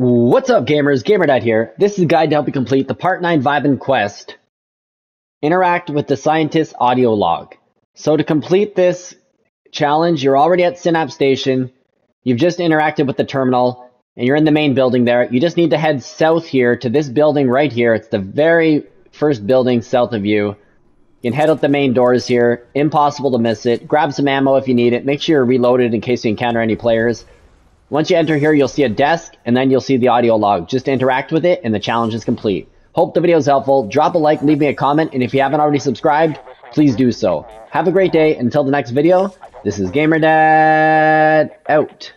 What's up, gamers? GamerDad here. This is a guide to help you complete the Part 9 Vibin quest. Interact with the scientist audio log. So to complete this challenge, you're already at Synapse Station. You've just interacted with the terminal, and you're in the main building there. You just need to head south here to this building right here. It's the very first building south of you. You can head out the main doors here. Impossible to miss it. Grab some ammo if you need it. Make sure you're reloaded in case you encounter any players. Once you enter here, you'll see a desk and then you'll see the audio log. Just interact with it and the challenge is complete. Hope the video is helpful. Drop a like, leave me a comment, and if you haven't already subscribed, please do so. Have a great day. Until the next video, this is GamerDad out.